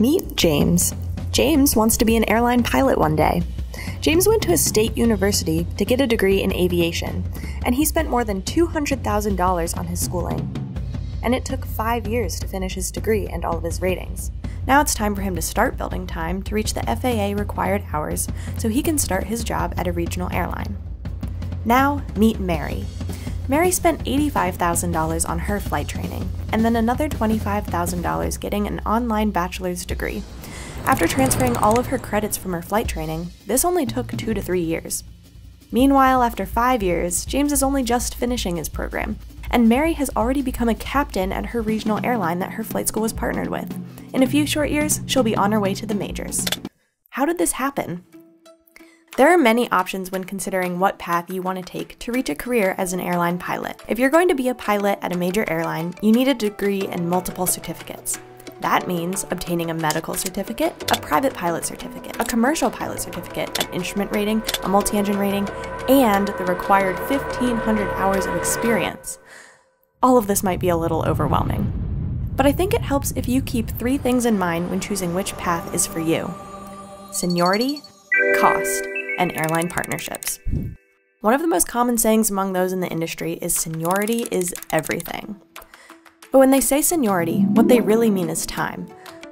Meet James. James wants to be an airline pilot one day. James went to a state university to get a degree in aviation, and he spent more than $200,000 on his schooling. And it took five years to finish his degree and all of his ratings. Now it's time for him to start building time to reach the FAA required hours so he can start his job at a regional airline. Now, meet Mary. Mary spent $85,000 on her flight training, and then another $25,000 getting an online bachelor's degree. After transferring all of her credits from her flight training, this only took two to three years. Meanwhile, after five years, James is only just finishing his program, and Mary has already become a captain at her regional airline that her flight school was partnered with. In a few short years, she'll be on her way to the majors. How did this happen? There are many options when considering what path you want to take to reach a career as an airline pilot. If you're going to be a pilot at a major airline, you need a degree and multiple certificates. That means obtaining a medical certificate, a private pilot certificate, a commercial pilot certificate, an instrument rating, a multi engine rating, and the required 1,500 hours of experience. All of this might be a little overwhelming. But I think it helps if you keep three things in mind when choosing which path is for you seniority, cost, and airline partnerships. One of the most common sayings among those in the industry is seniority is everything. But when they say seniority, what they really mean is time.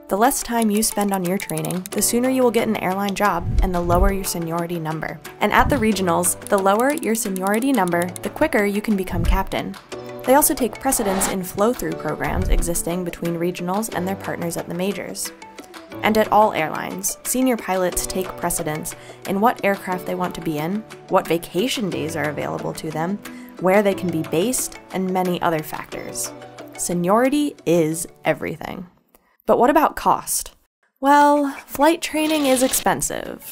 The less time you spend on your training, the sooner you will get an airline job and the lower your seniority number. And at the regionals, the lower your seniority number, the quicker you can become captain. They also take precedence in flow through programs existing between regionals and their partners at the majors. And at all airlines, senior pilots take precedence in what aircraft they want to be in, what vacation days are available to them, where they can be based, and many other factors. Seniority is everything. But what about cost? Well, flight training is expensive.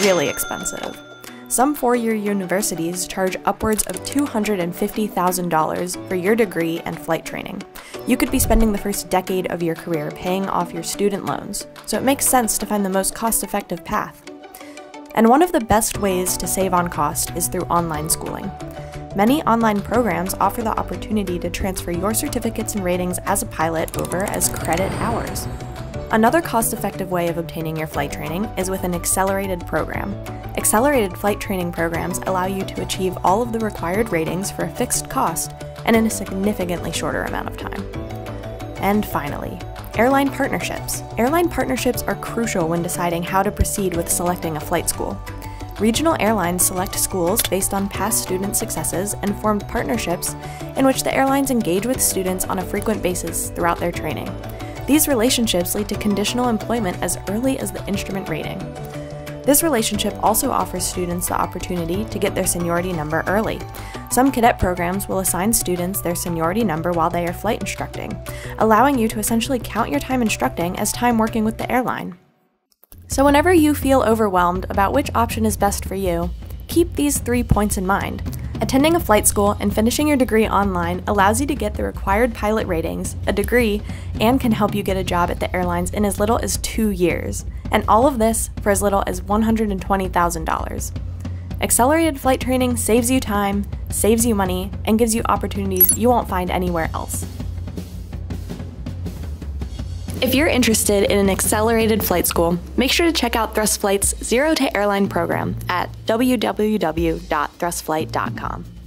Really expensive. Some four year universities charge upwards of $250,000 for your degree and flight training. You could be spending the first decade of your career paying off your student loans, so it makes sense to find the most cost effective path. And one of the best ways to save on cost is through online schooling. Many online programs offer the opportunity to transfer your certificates and ratings as a pilot over as credit hours. Another cost effective way of obtaining your flight training is with an accelerated program. Accelerated flight training programs allow you to achieve all of the required ratings for a fixed cost and in a significantly shorter amount of time. And finally, airline partnerships. Airline partnerships are crucial when deciding how to proceed with selecting a flight school. Regional airlines select schools based on past student successes and formed partnerships in which the airlines engage with students on a frequent basis throughout their training. These relationships lead to conditional employment as early as the instrument rating. This relationship also offers students the opportunity to get their seniority number early. Some cadet programs will assign students their seniority number while they are flight instructing, allowing you to essentially count your time instructing as time working with the airline. So, whenever you feel overwhelmed about which option is best for you, keep these three points in mind. Attending a flight school and finishing your degree online allows you to get the required pilot ratings, a degree, and can help you get a job at the airlines in as little as two years. And all of this for as little as $120,000. Accelerated flight training saves you time, saves you money, and gives you opportunities you won't find anywhere else. If you're interested in an accelerated flight school, make sure to check out Thrust Flight's Zero to Airline program at www.thrustflight.com.